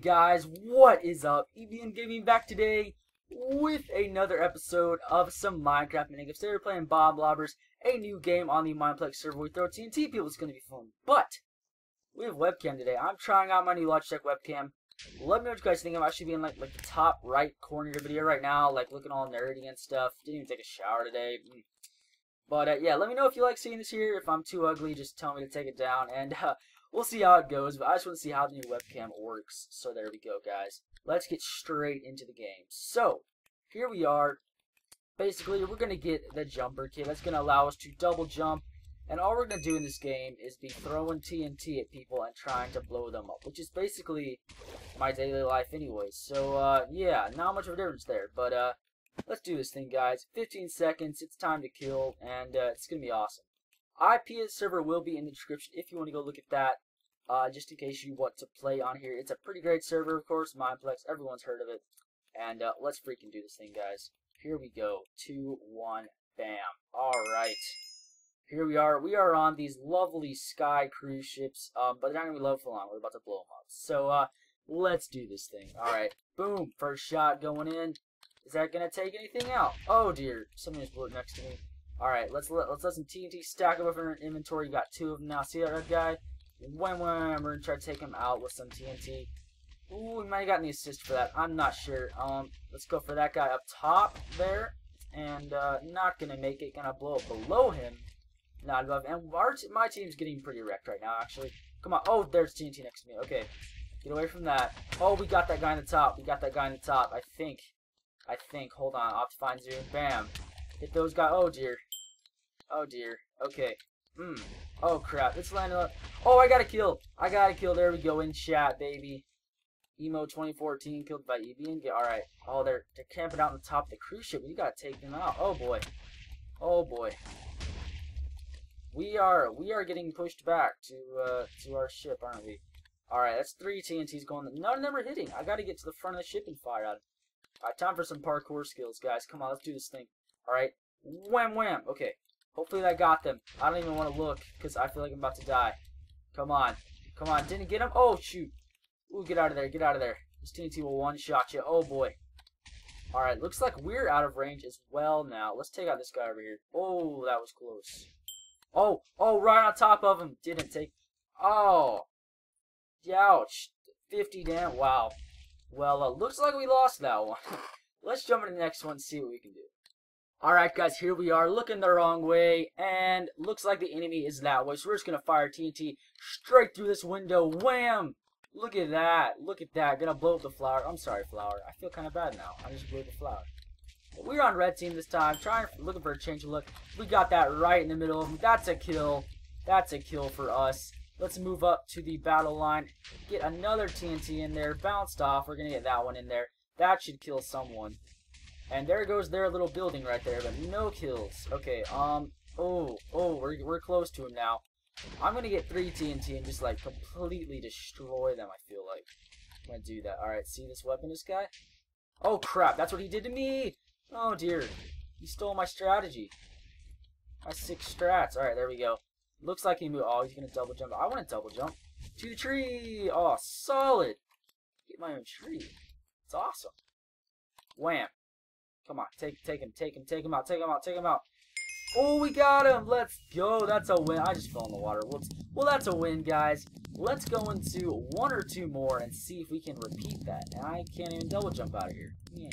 guys, what is up? EBN Gaming back today with another episode of some Minecraft minigames. Today we're playing Bomb Lobbers, a new game on the Mineplex server. We throw TNT people, it's going to be fun. But, we have webcam today. I'm trying out my new Logitech webcam. Let me know what you guys think. I'm actually being like like the top right corner of the video right now, like looking all nerdy and stuff. Didn't even take a shower today. Mm. But uh, yeah, let me know if you like seeing this here. If I'm too ugly, just tell me to take it down. And uh, we'll see how it goes, but I just want to see how the new webcam works. So there we go, guys. Let's get straight into the game. So, here we are. Basically, we're going to get the jumper kit. That's going to allow us to double jump. And all we're going to do in this game is be throwing TNT at people and trying to blow them up. Which is basically my daily life anyways. So, uh, yeah, not much of a difference there. But, uh, let's do this thing, guys. 15 seconds. It's time to kill. And, uh, it's going to be awesome. IP server will be in the description if you want to go look at that. Uh, just in case you want to play on here. It's a pretty great server, of course. Mineplex, everyone's heard of it. And uh, let's freaking do this thing, guys. Here we go. Two, one, bam. Alright. Here we are. We are on these lovely sky cruise ships. Um, but they're not going to be low for long. We're about to blow them up. So, uh, let's do this thing. Alright. Boom. First shot going in. Is that going to take anything out? Oh, dear. Something just blew it next to me. Alright, let's let, let's let some TNT stack up in our inventory. You got two of them now. See that red guy? When, when, we're to try to take him out with some TNT. Ooh, we might have gotten the assist for that. I'm not sure. Um, Let's go for that guy up top there. And uh, not to make it. To blow up below him. Not above. And our my team's getting pretty wrecked right now, actually. Come on. Oh, there's TNT next to me. Okay. Get away from that. Oh, we got that guy in the top. We got that guy in the top. I think. I think. Hold on. Find Zoom. Bam. Hit those guys. Oh, dear. Oh, dear. Okay. Hmm. Oh, crap. It's landing up. Oh, I got a kill. I got a kill. There we go. In chat, baby. Emo 2014 killed by EBN. Alright. Oh, they're, they're camping out on the top of the cruise ship. We gotta take them out. Oh, boy. Oh, boy. We are we are getting pushed back to uh, to our ship, aren't we? Alright, that's three TNTs going. None of them are hitting. I gotta get to the front of the ship and fire at them. Alright, time for some parkour skills, guys. Come on, let's do this thing. Alright. Wham, wham. Okay. Hopefully that got them. I don't even want to look because I feel like I'm about to die. Come on. Come on. Didn't get him? Oh, shoot. Ooh, get out of there. Get out of there. This TNT will one-shot you. Oh, boy. Alright, looks like we're out of range as well now. Let's take out this guy over here. Oh, that was close. Oh, oh, right on top of him. Didn't take... Oh. Ouch. 50 damn. Wow. Well, uh, looks like we lost that one. Let's jump into the next one and see what we can do. Alright guys, here we are, looking the wrong way, and looks like the enemy is that way, so we're just going to fire TNT straight through this window, wham! Look at that, look at that, gonna blow up the flower, I'm sorry flower, I feel kind of bad now, I just blew the flower. But we're on red team this time, trying, looking for a change of look, we got that right in the middle of them, that's a kill, that's a kill for us. Let's move up to the battle line, get another TNT in there, bounced off, we're gonna get that one in there, that should kill someone. And there goes their little building right there, but no kills. Okay, um, oh, oh, we're, we're close to him now. I'm gonna get three TNT and just, like, completely destroy them, I feel like. I'm gonna do that. Alright, see this weapon, this guy? Oh, crap, that's what he did to me! Oh, dear. He stole my strategy. My six strats. Alright, there we go. Looks like he moved. Oh, he's gonna double jump. I want to double jump. To tree! Oh, solid! Get my own tree. It's awesome. Wham. Come on, take take him, take him, take him out, take him out, take him out. Oh, we got him. Let's go. That's a win. I just fell in the water. Whoops. Well, that's a win, guys. Let's go into one or two more and see if we can repeat that. And I can't even double jump out of here. Yeah.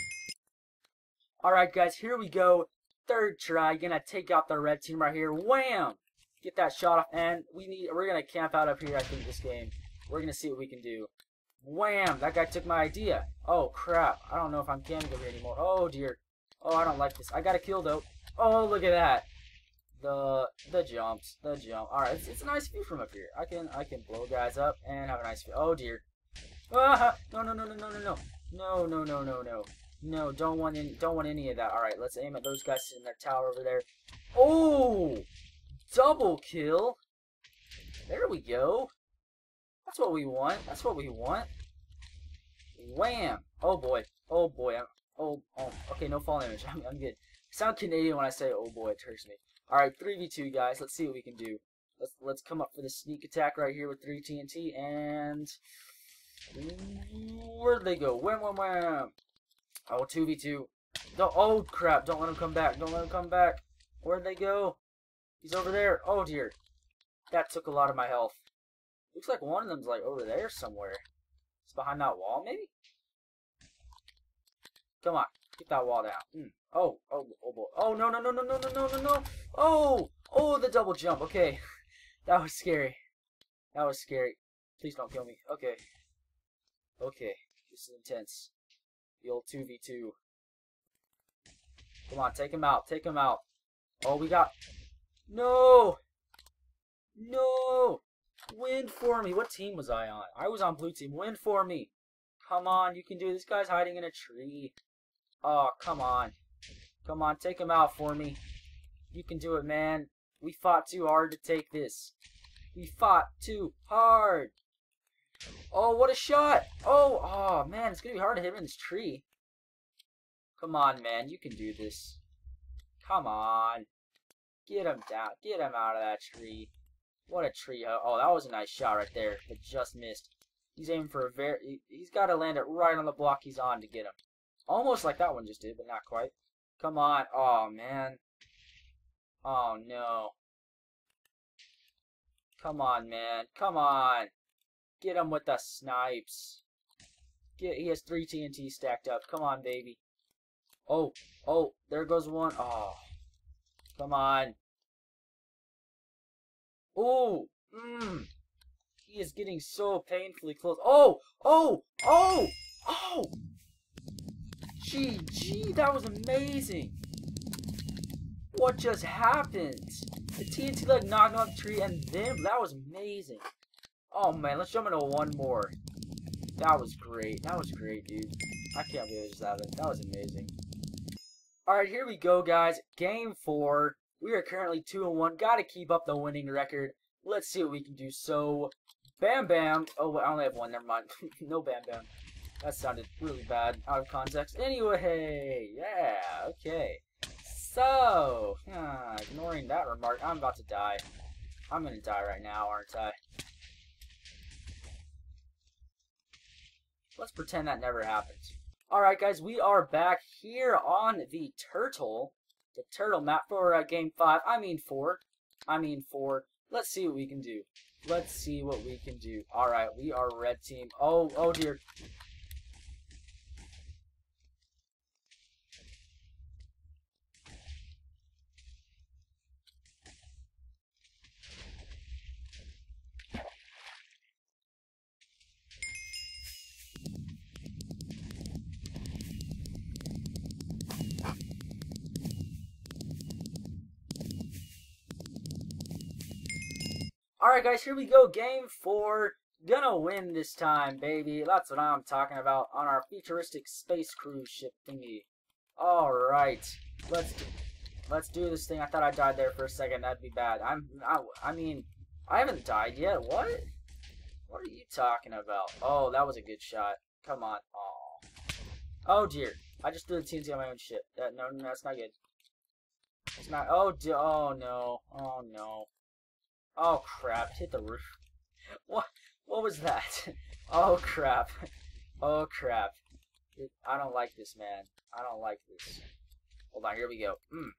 All right, guys, here we go. Third try. Gonna take out the red team right here. Wham! Get that shot off, and we need. We're gonna camp out up here. I think this game. We're gonna see what we can do. Wham! That guy took my idea. Oh crap! I don't know if I'm camping over here anymore. Oh dear. Oh, I don't like this. I got a kill, though. Oh, look at that. The the jumps. The jump. Alright, it's, it's a nice view from up here. I can I can blow guys up and have a nice view. Oh, dear. Ah, no, no, no, no, no, no, no. No, no, no, no, no. No, don't want any, don't want any of that. Alright, let's aim at those guys in their tower over there. Oh! Double kill! There we go. That's what we want. That's what we want. Wham! Oh boy. Oh boy. I'm, Oh, oh, okay, no fall damage. I'm, I'm good. Sound Canadian when I say, oh boy, it hurts me. Alright, 3v2, guys. Let's see what we can do. Let's let's come up for the sneak attack right here with 3 TNT, and... Where'd they go? Wham, wham, wham. Oh, 2v2. Don't, oh, crap. Don't let him come back. Don't let him come back. Where'd they go? He's over there. Oh, dear. That took a lot of my health. Looks like one of them's, like, over there somewhere. It's behind that wall, maybe? Come on. Get that wall down. Mm. Oh, oh, oh, boy. Oh, no, no, no, no, no, no, no, no, no. Oh, oh, the double jump. Okay. That was scary. That was scary. Please don't kill me. Okay. Okay. This is intense. The old 2v2. Come on, take him out. Take him out. Oh, we got... No! No! Win for me. What team was I on? I was on blue team. Win for me. Come on, you can do this. guy's hiding in a tree. Oh, come on. Come on, take him out for me. You can do it, man. We fought too hard to take this. We fought too hard. Oh, what a shot. Oh, oh, man, it's going to be hard to hit him in this tree. Come on, man, you can do this. Come on. Get him down. Get him out of that tree. What a tree. Oh, oh, that was a nice shot right there. It just missed. He's aiming for a very... He's got to land it right on the block he's on to get him. Almost like that one just did, but not quite. Come on. Oh, man. Oh, no. Come on, man. Come on. Get him with the snipes. Get, he has three TNT stacked up. Come on, baby. Oh, oh, there goes one. Oh, come on. Oh, mmm. He is getting so painfully close. Oh, oh, oh, oh. GG, that was amazing. What just happened? The TNT like knocked off the tree and then that was amazing. Oh man, let's jump into one more. That was great. That was great, dude. I can't believe just happened. That was amazing. Alright, here we go, guys. Game four. We are currently 2 and 1. Gotta keep up the winning record. Let's see what we can do. So, Bam Bam. Oh, I only have one. Never mind. no Bam Bam. That sounded really bad out of context. Anyway, yeah, okay. So, uh, ignoring that remark, I'm about to die. I'm gonna die right now, aren't I? Let's pretend that never happened. Alright guys, we are back here on the Turtle. The Turtle map for uh, Game 5. I mean 4. I mean 4. Let's see what we can do. Let's see what we can do. Alright, we are red team. Oh, oh dear. Alright guys, here we go. Game 4. Gonna win this time, baby. That's what I'm talking about on our futuristic space cruise ship thingy. Alright. Let's do, let's do this thing. I thought I died there for a second. That'd be bad. I'm I, I mean, I haven't died yet. What? What are you talking about? Oh, that was a good shot. Come on. Oh. Oh dear. I just threw the TNT on my own ship. That no, no, that's not good. It's not. Oh, oh no. Oh no. Oh crap, hit the roof. What what was that? Oh crap. Oh crap. It, I don't like this, man. I don't like this. Hold on, here we go. Mm.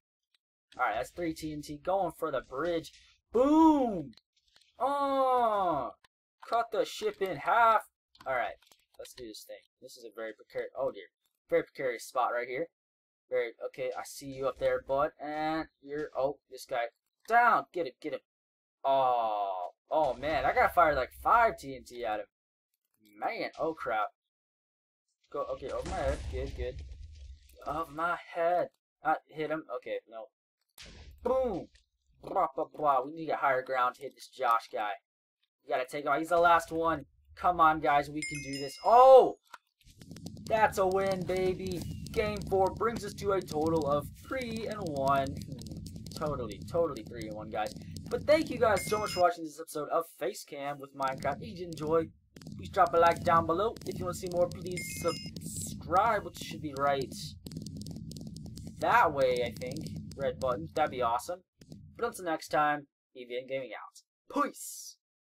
Alright, that's 3 TNT. Going for the bridge. Boom! Oh! Cut the ship in half. Alright, let's do this thing. This is a very precarious... Oh, dear. Very precarious spot right here. Very... Okay, I see you up there, bud. And you're... Oh, this guy. Down! Get him, get him. Oh, oh man, I gotta fire like five TNT at him. Man, oh crap. Go, okay, over my head. Good, good. Of my head. I hit him. Okay, no. Boom. Blah, blah, blah. We need to get higher ground to hit this Josh guy. We gotta take him out. He's the last one. Come on, guys. We can do this. Oh! That's a win, baby. Game 4 brings us to a total of 3 and 1. Hmm, totally, totally 3 and 1, guys. But thank you guys so much for watching this episode of Facecam with Minecraft. If you did enjoy, please drop a like down below. If you want to see more, please subscribe, which should be right that way, I think. Red button. That'd be awesome. But until next time, EBN Gaming out. Peace!